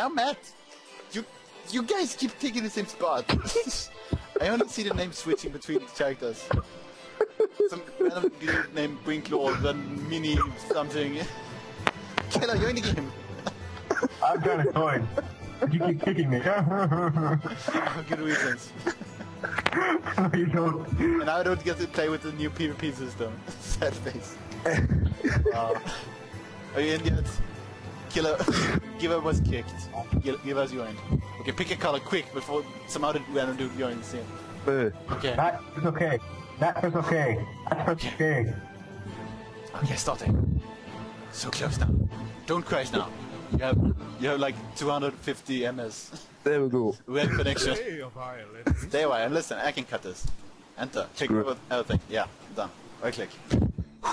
now Matt. You you guys keep taking the same spot. I only see the name switching between the characters. Some random dude named Brinklord, then Mini something. Killer, you're in the game. I'm trying to join. You keep kicking me. Good reasons. no, you don't. And I don't get to play with the new PvP system. Sad face. Wow. Uh, are you in yet? Killer, give us was kicked. Give, give us joined. Okay, pick a color quick before some other random dude joins in. Uh, Okay. That is okay. That is okay. That's okay. Okay, starting. So close now. Don't crash now. You have you have like 250 ms. there we go. Red connection. Hey, a violin. Stay a while and listen. I can cut this. Enter. Check Screw it. over everything. Yeah, done. Right click.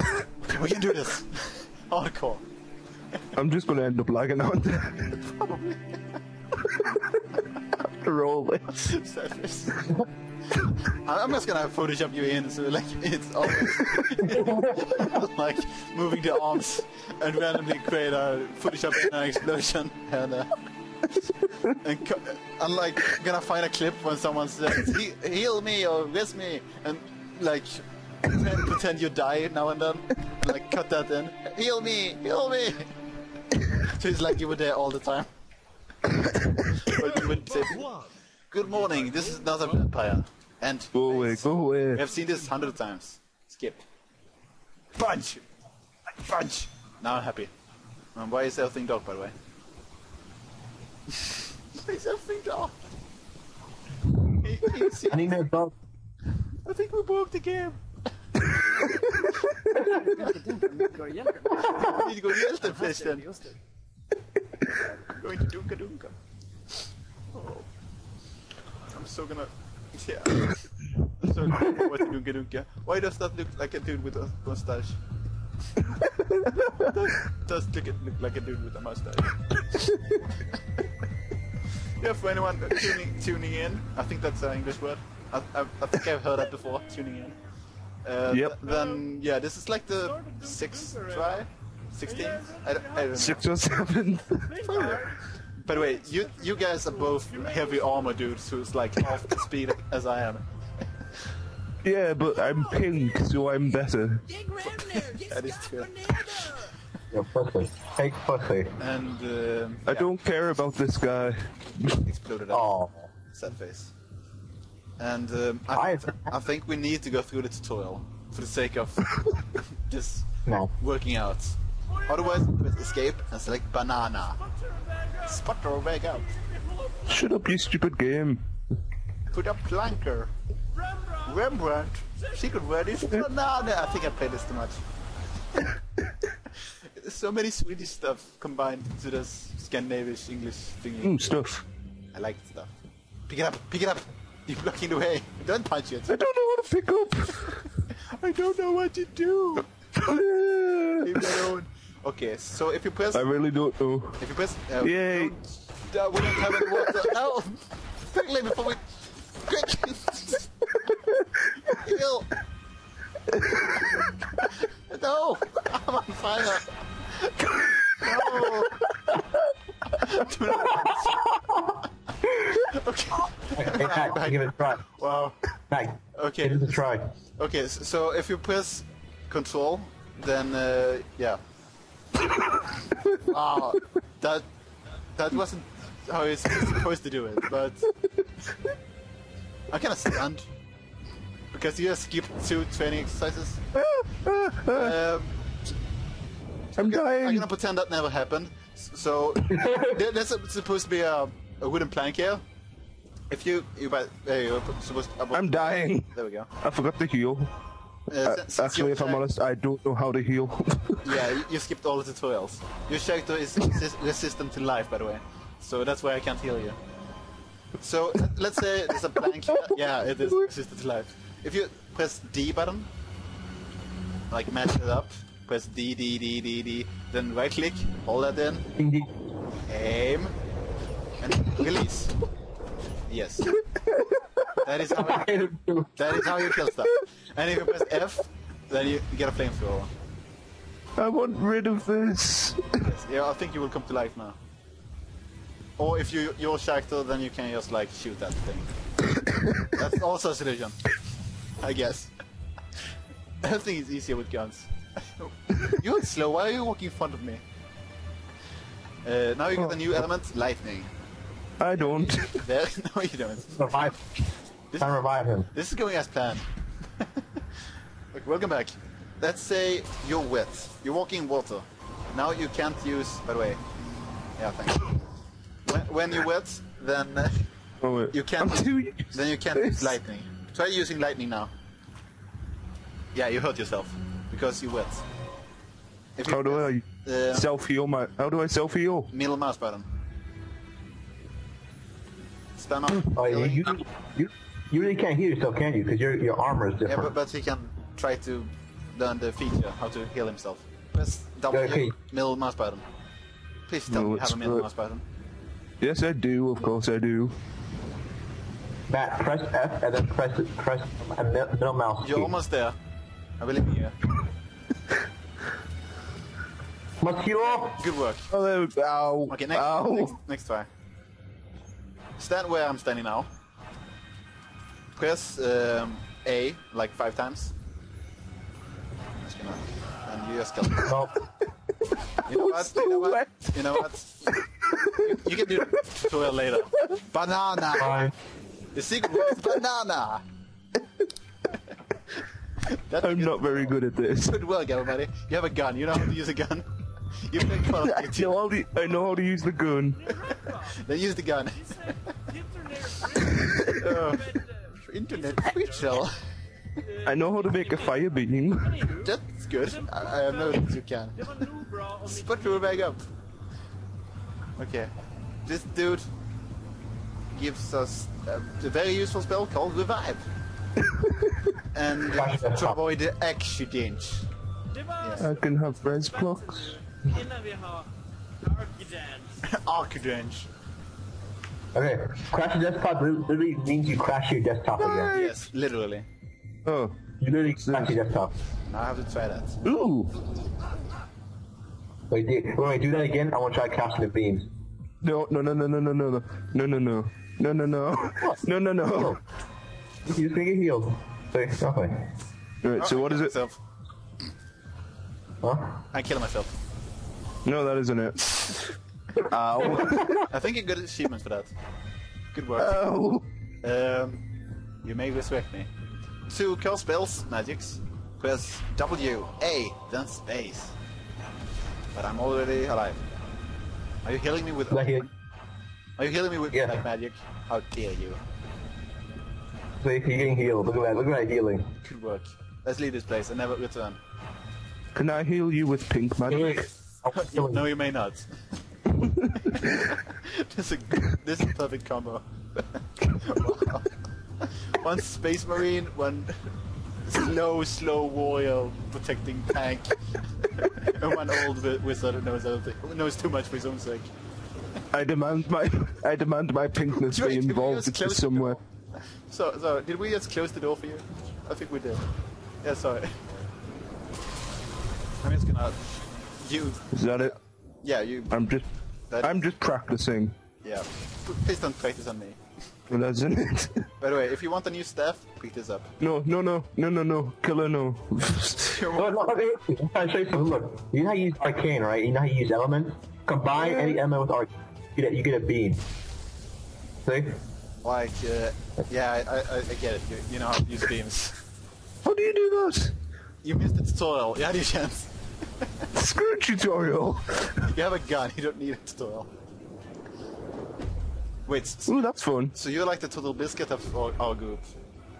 okay, we can do this. Hardcore. I'm just gonna end up lagging out there. Probably. After all this. I'm just gonna Photoshop you in so like it's always like moving the arms and randomly create a Photoshop in an explosion and uh, and co- I'm like gonna find a clip when someone says "He- heal me or res me and like pretend, pretend you die now and then like cut that in heal me heal me so it's like you were there all the time but you would say Good morning, this is another vampire. And Go away, go we away. have seen this hundred times. Skip. Punch! Punch! Now I'm happy. Um, why is everything dark, by the way? why is everything dark? He- he I need no dog. I think we broke the game. Går igen? We need to go hjältefesten. Just det. Going to Dunka Dunka. Oh. I'm so gonna. Yeah. I'm so looking forward to Dunka Dunka. Why does that look like a dude with a mustache? does, does look, look like a dude with a mustache. yeah, for anyone tuning, tuning in, I think that's an English word. I, I, I think I've heard that before, tuning in. Uh, Yep. th- then, yeah, this is like the sixth try? 16th? I don't, I don't. Six or seven. By the way, you you guys are both heavy armor dudes who's like half the speed as I am. yeah, but I'm pink, so I'm better. That is true. You're pussy. Fake pussy. And um, I yeah, don't care about this guy. exploded. Oh. Sad face. And um, I, I- I think we need to go through the tutorial for the sake of just No. working out. Otherwise, press escape and select banana. Sputter back up. Shut up, you stupid game. Put up planker. Rembrandt. Secret word is banana. I think I played this too much. There's so many Swedish stuff combined into this Scandinavish English thingy. Mm, stuff. I like the stuff. Pick it up, pick it up. You're blocking the way. Don't punch it. I don't know how to pick up. I don't know what to do. Leave me alone. Okay, so if you press, I really don't know. if you press, uh, Yay. don't- uh, we don't have any water. No, quickly before we, quick. Heal. No, I'm on fire. No. Do not- okay. Hey, Mac, give it a try. Wow. Mac, Okay. give it a try. Okay, so if you press control, then uh, yeah. Ah, that that wasn't how you're supposed to do it, but I kind of stunned because you just skipped two training exercises. Um, I'm I'm dying. gonna pretend that never happened. So there- there's supposed to be a, a wooden plank here. If you you uh, you're supposed to, I'm dying. There we go. I forgot to heal. Uh, Uh, since- actually, if I'm honest, I don't know how to heal. Yeah, you, skipped all the tutorials. Your character is resist- resistant to life, by the way. So that's why I can't heal you. So let's say there's a blank. Yeah, it is resistant to life. If you press D button, like match it up, press D, D, D, D, D, then right click, hold that in, aim, and release. Yes. That is how you, that is how you kill stuff. And if you press F, then you get a flamethrower. I want rid of this. Yes. Yeah, I think you will come to life now. Or if you your Shackle, then you can just like shoot that thing. That's also a solution, I guess. I think it's easier with guns. you look slow. Why are you walking in front of me? Uh, now you get a new element, lightning. I don't. There, no, you don't. Revive. This, Time to revive him. this is going as planned. okay, welcome back. Let's say you're wet. You're walking in water. Now you can't use. By the way, yeah, thanks. When, when you're wet, then uh, Oh. You can't- I'm doing then you can't use lightning. Try using lightning now. Yeah, you hurt yourself because you're wet. If you How do I Uh, self heal my? How do I self heal? middle mouse button. Spam up. Oh, you, healing. you, you, you really can't heal yourself, can you? Because your your armor is Yeah, different. but, but he can try to learn the feature how to heal himself. Press W, Okay. middle mouse button. Please tell No, me you have a middle not. mouse button. Yes, I do. Of course, I do. Matt, press F and then press press a mi- middle mouse. You're key. almost there. I believe in you. Must heal off. Good work. Oh, there we go. Ow. Okay, next, Ow. next, next try. Stand where I'm standing now. Press um, A like five times. Gonna, and you just kill. No. You know what? so You know what? You know what? You, you can do the tutorial later. Banana. Fine. The secret word is banana. That's I'm not very good at this. Good work, everybody. You have a gun. You know how to use a gun. You play Call of I know how to, I know how to use the gun. Then use the gun. Uh, internet preacher. I know how to make a fire beam. That's good. I, I know that you can. Det var nog bra om vi Put your bag up. Okay. This dude gives us a, a very useful spell called Revive. and uh, to avoid the accident. Det var I can have res blocks. innan vi Archidance. Archidance. Okay. Crash your desktop literally means you crash your desktop again. Yes, literally. Oh. You literally crash your desktop. Now I have to try that. Ooh. Wait, wait, wait, do that again. I want to try casting the beams. No, no, no, no, no, no, no, no, no, no, no, no, no, no, no, no, no. You just make it healed. Wait, okay. Right. So what is it? Myself. Huh? I kill myself. No, that isn't it. Ow. I think you got achievement for that. Good work. Ow. Um, you may resurrect me. To cast spells, magics, press W, A, then space. But I'm already alive. Are you healing me with? Like it. Are you healing me with Yeah. black magic? How dare you? So if you're getting healed, look at that. Look at that healing. Good work. Let's leave this place and never return. Can I heal you with pink magic? No, you may not. this is a this is a perfect combo. wow. One space marine, one slow, slow warrior protecting tank, and one old wizard who knows everything, knows too much for his own sake. I demand my I demand my pinkness be involved somewhere. So, so did we just close the door for you? I think we did. Yeah, sorry. I'm just gonna. You, Is that it? yeah, you. I'm just That I'm just practicing. Yeah. Please don't practice on me. Well, that's in it. By the way, if you want a new staff, pick this up. No, no, no, no, no, no. Killer, no. No, no. I'm trying show you something. Look, you know how you use arcane, right? You know how you use elements. Combine any element with arcane, you get a, you get a beam. See? Like, uh, yeah, I, I, I get it. You, you know how to use beams. How do you do that? You missed the tutorial. You had your chance. Screw tutorial. You have a gun. You don't need a tutorial. Wait, s- Ooh, that's fun. so you're like the TotalBiscuit of our, our group?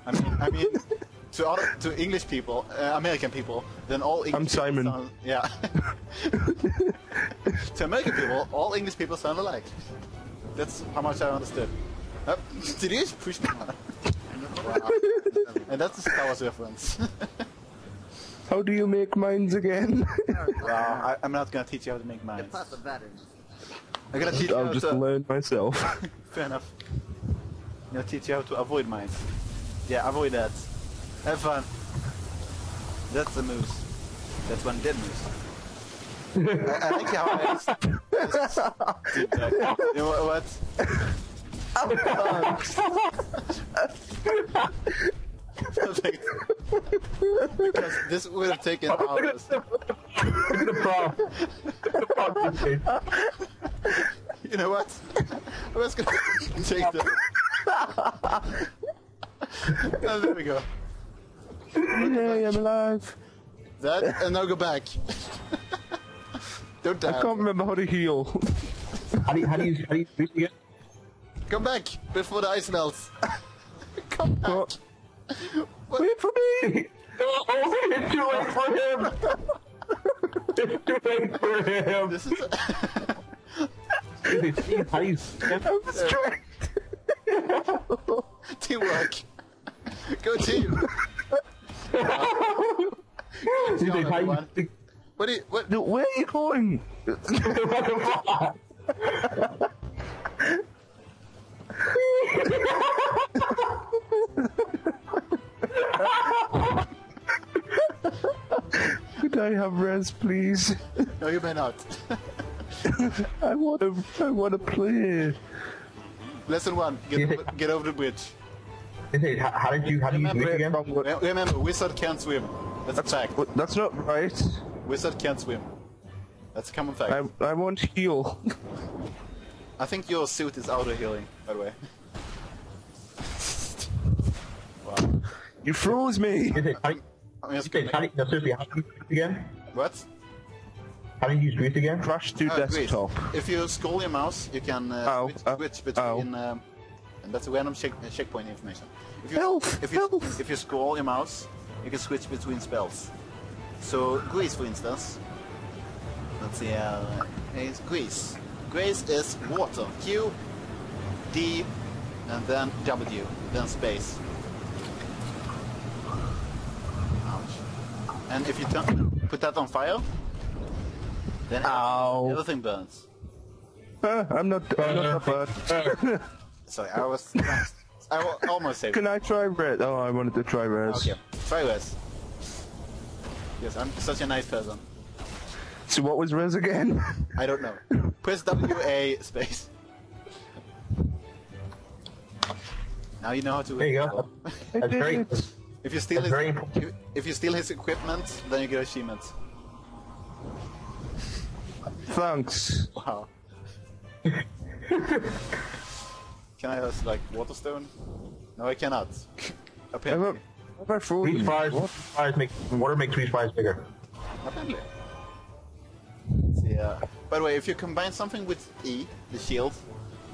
I mean, I mean, to other, to English people, uh, American people, then all English I'm people Simon. Sound, yeah. to American people, all English people sound alike. That's how much I understood. Uh, did you just push me? wow. And that's a Star Wars reference. How do you make mines again? wow, I, I'm not gonna teach you how to make mines. Pass the batteries. I'm gonna teach you I'll how just to. learn myself. Fair enough. I'm gonna teach you how to avoid mines. Yeah, avoid that. Have fun. That's a moose. That's one dead moose. I, I like how I just, did that. You know what? Like, because this would have taken Look at hours. the, look at the prop. Look at the prop these days. You know what? I'm just gonna take the. oh, there we go. Yay, I'm alive. That and now go back. Don't I can't remember how to heal. How do you, how do you, how do you boost again? Come back before the ice melts. Come back. What? Wait for me! Oh, it's too late for him! It's too late for him! This is. How do you, I'm straight. Teamwork. Go team. Dude, how do you, What do you, what? No, Where are you going? Could I have res, please? No, you may not. I want to. I want to play. Lesson one: get over, get over the bridge. How, how did you, how do you Remember, boost again? Wrong Remember, wizard can't swim. That's a fact. That's not right. Wizard can't swim. That's a common fact. I I want heal. I think your suit is auto healing, by the way. wow. You froze me. Dude, how do you, I'm just how do you, no, seriously, how do you boost again? what? How do you use boost again? Crash to Oh, great. desktop. If you scroll your mouse, you can uh, Ow, switch, ow, switch between. Um, and that's a random check, uh, checkpoint information. If you, Health, if you health. if you scroll your mouse, you can switch between spells. So Grease, for instance. Let's see. Uh, is Grease. Grace is water. Q, D, and then W, then space. And if you turn, put that on fire, then Ow. everything burns. Uh, I'm not. I'm not that bad. Sorry, I was. I wa- almost saved. Can I try red? Oh, I wanted to try res. Okay, try this. Yes, I'm such a nice person. So what was res again? I don't know. Press W A space. Now you know how to. There you go. I That's did very, it. If you steal That's his, very important. if, if you steal his equipment, then you get achievements. Thanks. Wow. Can I use like waterstone? No, I cannot. Have I, Apparently. have I frozen? Freeze fires, What? fires make, water makes freeze fires bigger. Apparently. Let's uh, by the way, if you combine something with E, the shield,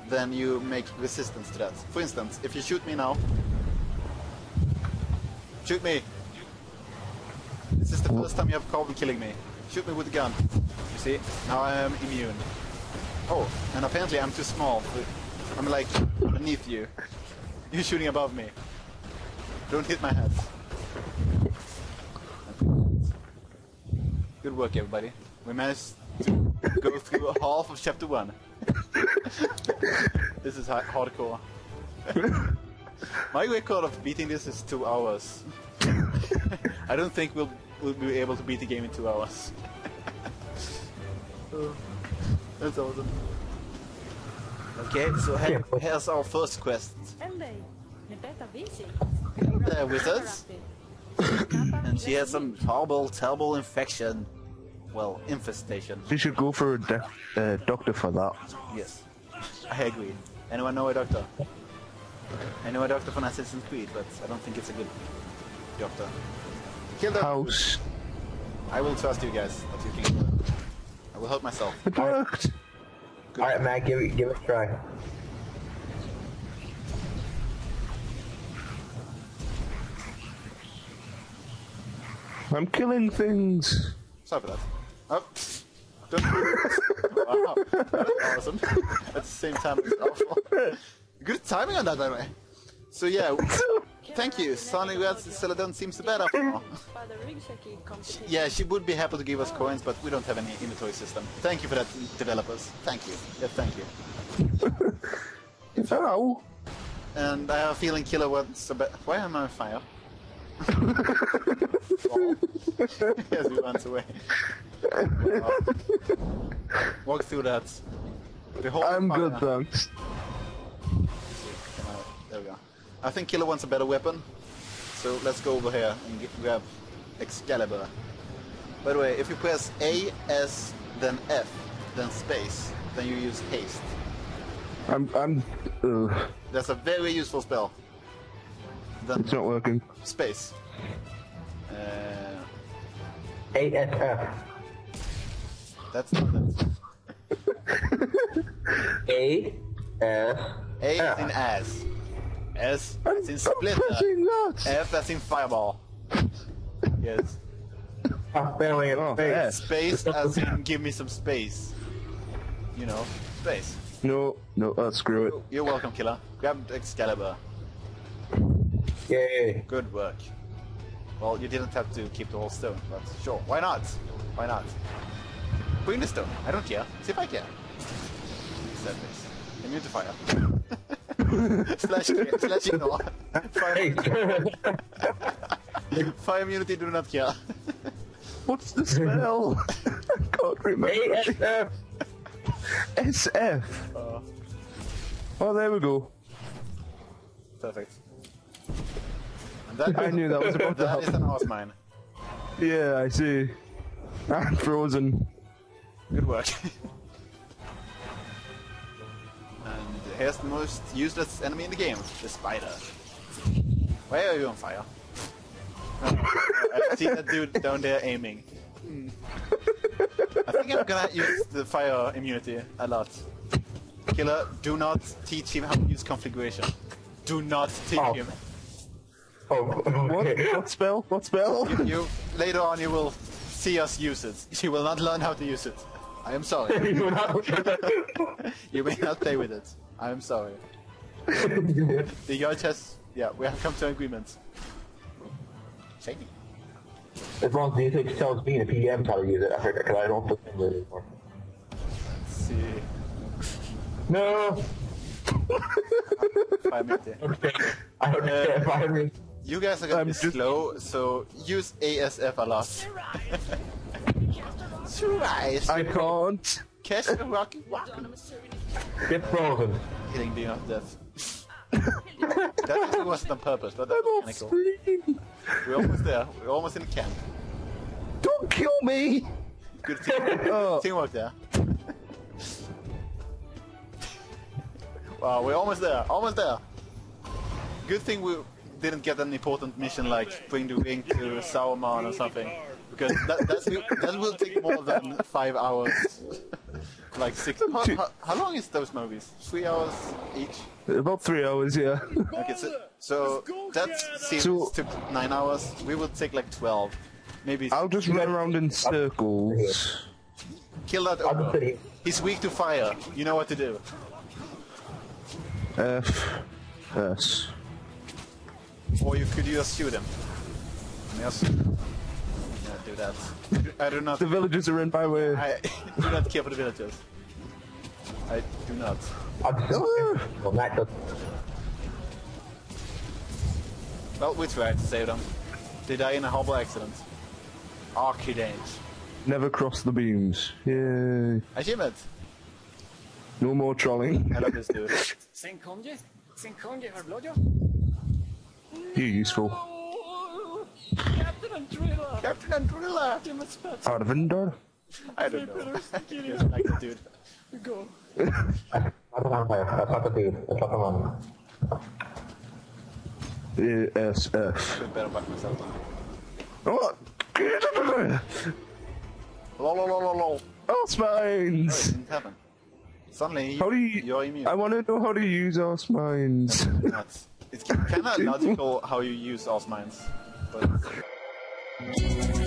then you make resistance to that. For instance, if you shoot me now, shoot me. This is the first time you have carbon killing me. Shoot me with a gun. You see? Now I am immune. Oh, and apparently I'm too small. I'm like beneath you. You're shooting above me. Don't hit my head. Good work, everybody. We managed to go through half of chapter one. this is hardcore. My record of beating this is two hours. I don't think we'll we'll be able to beat the game in two hours. Oh, That's awesome. Okay, so he- here's our first quest. Ellei, ne berättar vi sig. Uh, wizards, and she has some horrible, terrible infection. Well, infestation. You should go for a uh, doctor for that. Yes, I agree. Anyone know a doctor? I know a doctor from Assassin's Creed, but I don't think it's a good doctor. Kill that. House. I will trust you guys that you can. I will help myself. It worked. Alright, Matt, give it, give it a try. I'm killing things. Sorry for that. Oh, don't Wow, that's awesome. At the same time, it's awful. Good timing on that, by the way. So yeah, thank you. Sonny Reds Celadon seems better now. By the ryggsäck competition. Yeah, she would be happy to give us coins, but we don't have any inventory system. Thank you for that, developers. Thank you. Yeah, thank you. Ow. And I have a feeling Killer wants a bit. Why am I on fire? yes, he runs away. Walk through that. The whole I'm fire- good, thanks. There we go. I think Killer wants a better weapon, so let's go over here and get, grab Excalibur. By the way, if you press A, S, then F, then space, then you use haste. I'm, I'm, uh, That's a very useful spell. Then it's not working. space. Uh, ASF. that's not it. A S A F. as in ass. S I'm, as in I'm splitter. F as in fireball. Yes. I'm failing in Oh, space. F. Space as in give me some space. You know, space. No, no, uh, screw it. You're welcome, killer. Grab the Excalibur. Yay. Good work. Well, you didn't have to keep the whole stone, but sure. Why not? Why not? Bring the stone. I don't care. See if I care. Said this. Immune to fire. slash, slash ignore. Fire, Hey. fire immunity do not care. What's the spell? I can't remember. ASF. SF. Uh, Oh, there we go. perfect. And that, I knew that was about to that is an horse mine. Yeah, I see. I'm frozen. Good work. and here's the most useless enemy in the game, the spider. Why are you on fire? I've seen that dude down there aiming. I think I'm gonna use the fire immunity a lot. Killer, do not teach him how to use Conflagration. Do not teach Oh. him. Oh, What? okay. What spell? What spell? You later on you will see us use it. You will not learn how to use it. I am sorry. You know- You may not play with it. I am sorry. The judge has, yeah, we have come to an agreement. Shady. As long as the usage tells me the PDM how to use it, I forget because I don't listen to it anymore. Let's see. No. Five minutes. I don't care if I mean. You guys are gonna I'm be just- slow, so use ASF a lot. Surprise! I can't. Catch the rocky rock. Get frozen. Hitting the of death. that actually wasn't on purpose, but that's I'm off We're almost there. We're almost in the camp. Don't kill me. Good team- Oh. teamwork there. wow, we're almost there. Almost there. Good thing we didn't get an important mission like bring the ring to Sauron or something. Because that, that's, that will take more than five hours. Like six. How, how, how long is those movies? Three hours each? About three hours, yeah. Okay, so, so that seems So- took nine hours. We will take like twelve. Maybe I'll just run around in circles. kill that ogre. He's weak to fire. You know what to do. F. S. Or you could just shoot him. Yes. Yeah, do that. I do not. The villagers are in my way. I do not care for the villagers. I do not. I'll just well, Matt does. Well, we tried to save them. They die in a horrible accident. Accident. Never cross the beams. Yay. Achievement. No more trolling. I love this dude. Sen kom je. Sen kom je. Har du blått? You're useful. Captain Andrilla. Captain Andrilla. Ge mig spets. Arvinder. I don't know. I just like the dude. Go. That's not on fire. That's not the dude. That's not the one. ASF. Should better back myself on. What? Lol, lol, lol, lol, lol. Horse No, it mines! didn't happen. Suddenly, How do you... you're immune. I want to know how to use horse mines. It's kind of logical how you use と思います。